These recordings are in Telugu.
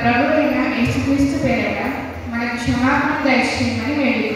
ప్రభువైన యేసుక్రీస్తు పేరట మనకు క్షమాపణ దయచేయమని వేడుకుంటున్నాను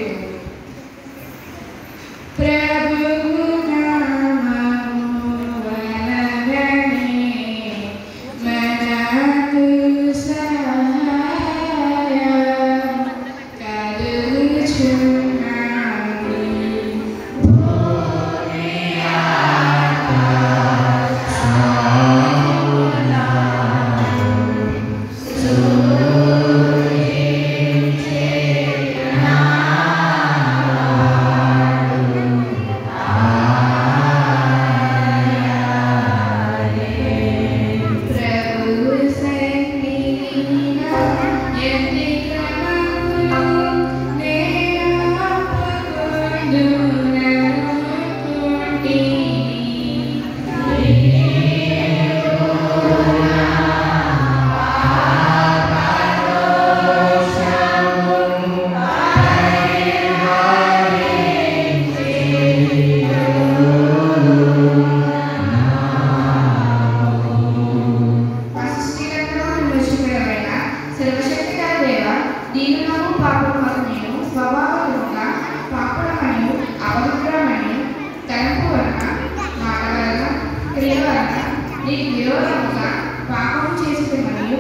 నీకు విరోధముగా పాపం చేస్తున్నందుకు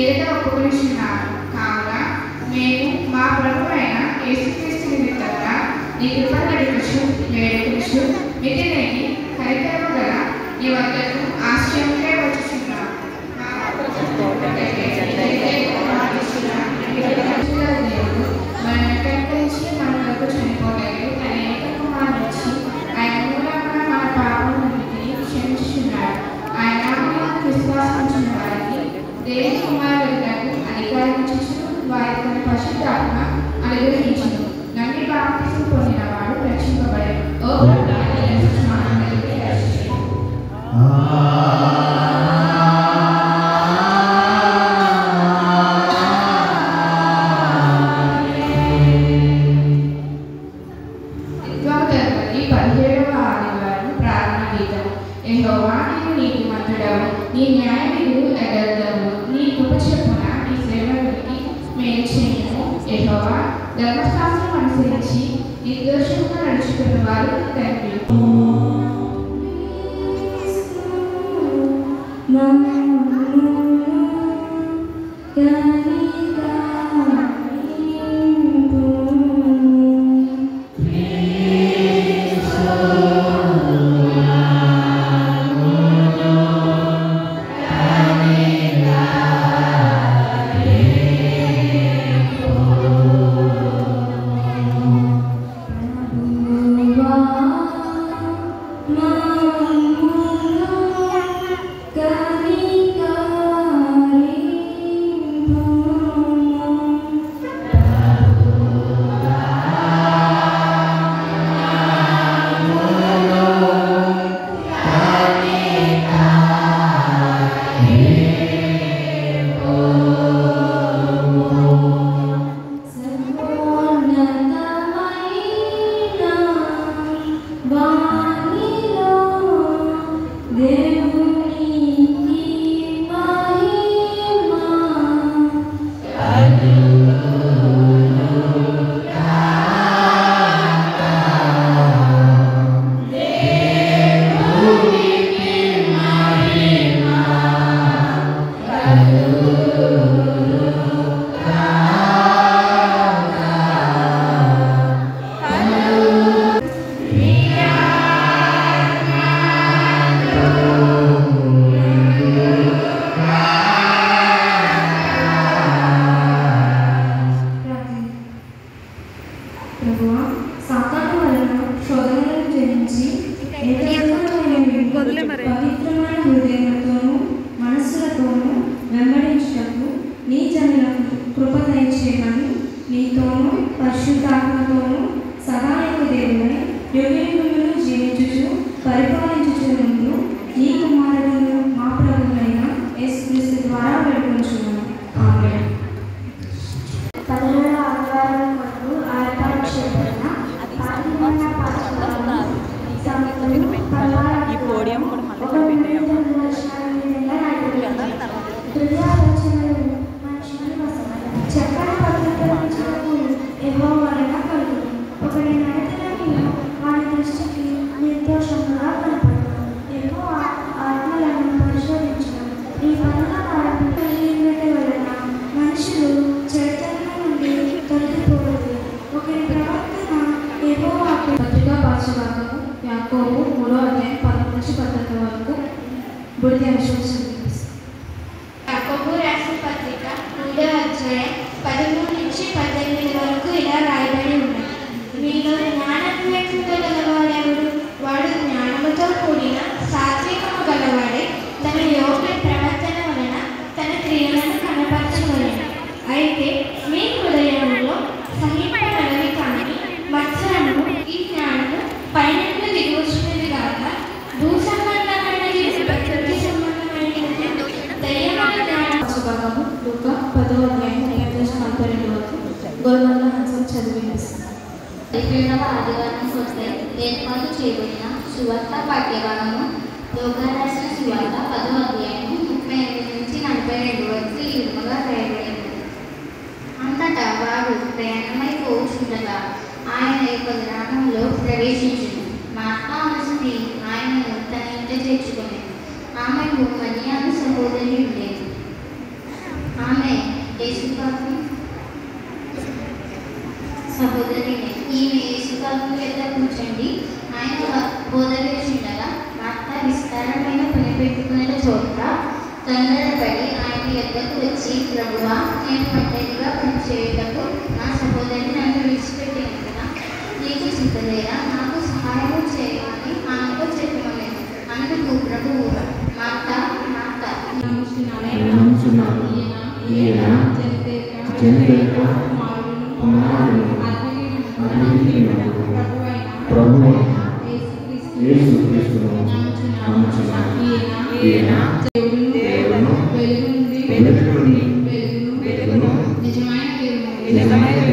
ఏదో ఉపకరిస్తున్నారు ఈ న్యాయ విధులు నెరవేరుతాము నీ కృప చెప్పున నీ సేవకుడికి మేలు చేయము. యహోవా ధర్మశాస్త్రం అనుసరించి నిర్దోషంగా నడుచుకున్న వారు థ్యాంక్ యూ You పాఠ్యభాగము యోగా శివాత పదో అధ్యాయము ముప్పై ఎనిమిది నుంచి నలభై రెండు వరకు ఈ విధముగా అంతటా వారు ప్రయాణమై పోచుండగా ఆయన యొక్క గ్రామంలో ప్రవేశించింది మాత్మ అనుసుని ఆయనను తన ఇంట చేర్చుకుంది ఆమెకు మన్యాను సహోదరి ఉండేది ఆమె యేసుకాకు సహోదరిని. ఈమె యేసుకాకు చేత కూర్చండి ఆయన బోధ సరళమైన పని పెట్టుకునే చోట తొందరపడి ఆయన ఎద్దకు వచ్చి ప్రభువా నేను పట్టదిగా పనిచేయుటకు నా సహోదరిని నన్ను విడిచిపెట్టినందున నీకు చిత్తలేదా నాకు సహాయం చేయాలని ఆమెతో చెప్పమని అందుకు ప్రభువు మాత మాత నమ్ముచున్నాను Gracias.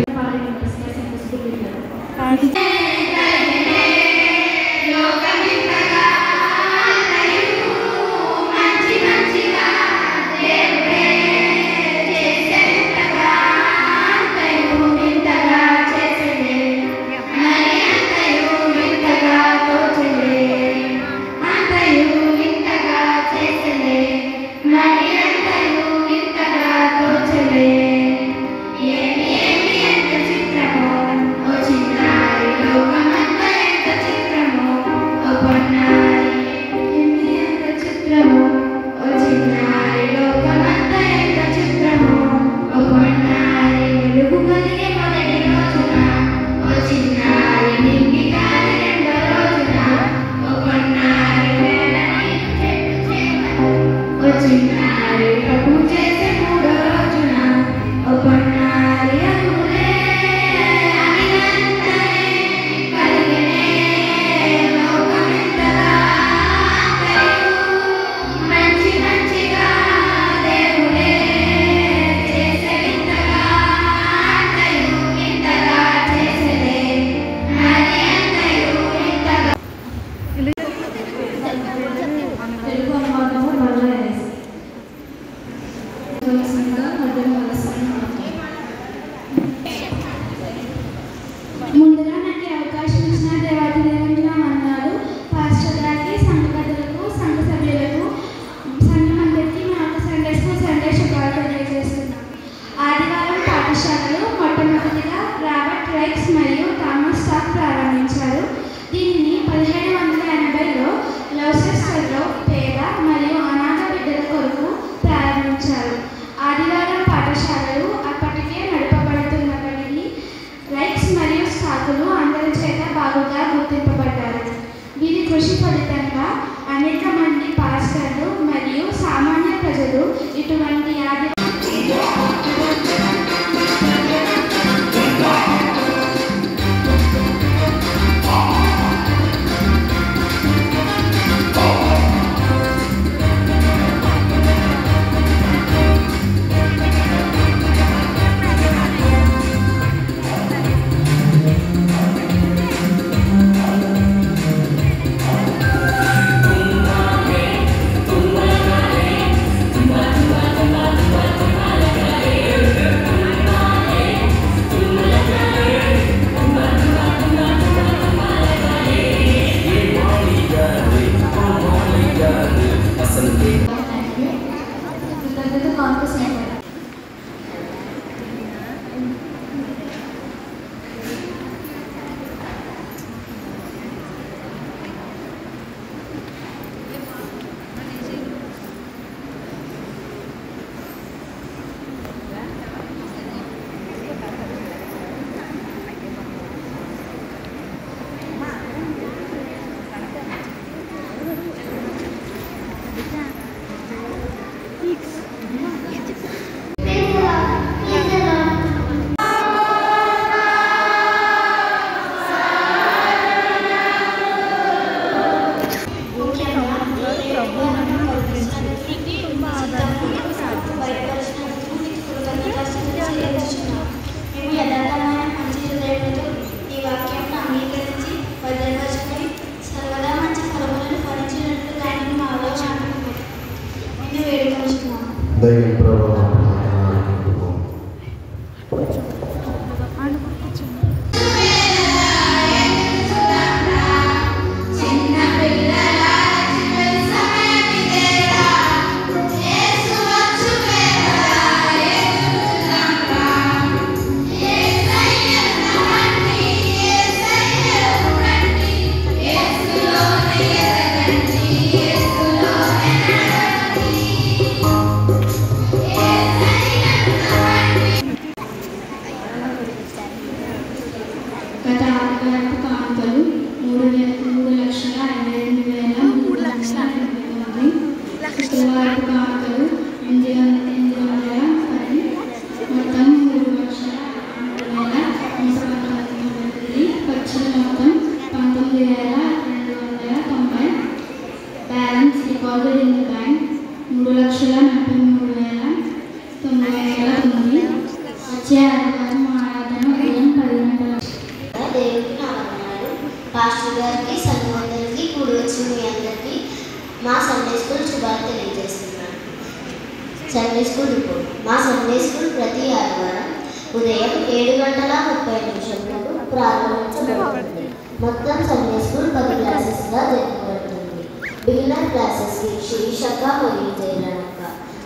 స్కూల్ ప్రతి ఆదివారం ఉదయం ఏడు గంటల ముప్పై నిమిషములకు ప్రారంభించబడుతుంది. మొత్తం సండే స్కూల్ పది క్లాసెస్గా జరపబడుతుంది బిగినర్ క్లాసెస్కి శీర్షక మరియు జయరణక్క.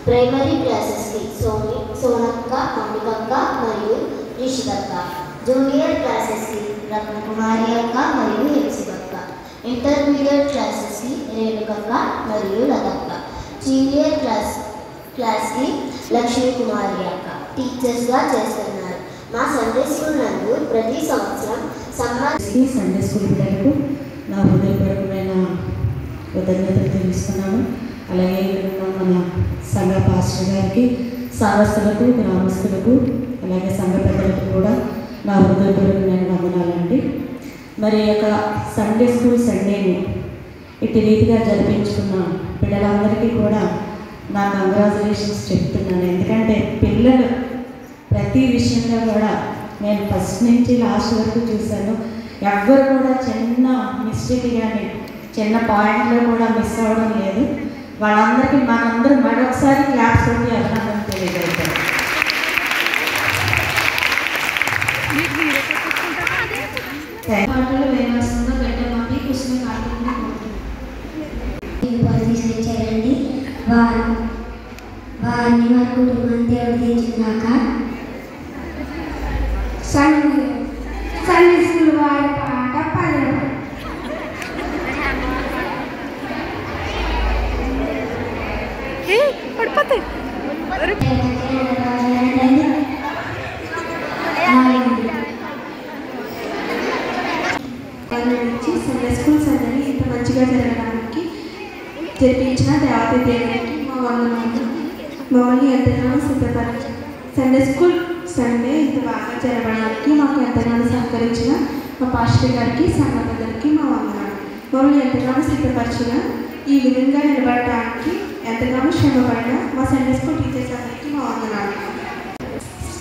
ప్రైమరీ క్లాసెస్కి సోని సోనక్క మౌనికక్క మరియు రిషితక్క జూనియర్ క్లాసెస్కి రత్నకుమారి అక్క మరియు హెప్సికక్క ఇంటర్మీడియట్ క్లాసెస్కి రేణుకక్క మరియు లతక్క. సీనియర్ క్లాస్ క్లాస్కి లక్ష్మీ కుమారి అక్క. టీచర్స్గా చేస్తున్నారు. మా సండే స్కూల్ నందు ప్రతి సంవత్సరం సమ్మర్ ఈ సండే స్కూల్ పిల్లలకు నా హృదయపూర్వకమైన కృతజ్ఞతలు తెలుస్తున్నాను అలాగే మన సంఘ పాస్టర్ గారికి సారస్థులకు గ్రామస్తులకు అలాగే సంఘ పెద్దలకు కూడా నా హృదయపూర్వకమైన వందనాలండి. మరి యొక్క సండే స్కూల్ సండేని ఇటు రీతిగా జరిపించుకున్న పిల్లలందరికీ కూడా నా కంగ్రాచులేషన్స్ చెప్తున్నాను. ఎందుకంటే పిల్లలు ప్రతి విషయంలో కూడా నేను ఫస్ట్ నుంచి లాస్ట్ వరకు చూశాను. ఎవ్వరు కూడా చిన్న మిస్టేక్ కానీ చిన్న పాయింట్లో కూడా మిస్ అవ్వడం లేదు. వాళ్ళందరికీ మనందరూ మరొకసారి క్లాప్స్ కొట్టి అభినందన థ్యాంక్ పాటలు వేయవలసిందిగా వారిని వారి కుటుంబాన్ని దేవుడు ఇంత మాకు ఎంతగానో సహకరించిన మా పాస్టర్ గారికి సంఘ మా వందనాలు. మమ్మల్ని ఎంతగానో సిద్ధపరిచిన ఈ విధంగా నిలబడటానికి ఎంతగానో శ్రమపడిన మా సండే స్కూల్ టీచర్స్ అందరికీ మా వందనాలు.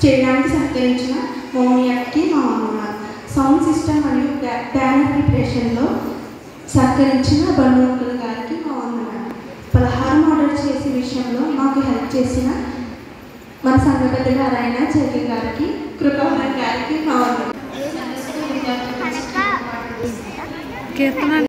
చేయడానికి సహకరించిన మౌనియాకి మా వందనాలు. సౌండ్ సిస్టమ్ మరియు బ్యానర్ ప్రిపరేషన్లో సహకరించిన బండు గారికి మా వందనాలు. పలహారం ఆర్డర్ చేసే విషయంలో మాకు హెల్ప్ చేసిన మన సంఘ పెద్ద గారైన చేతి గారికి కృపావరం గారికి మా వందనాలు సండే స్కూల్ విద్యార్థులకు కీర్తన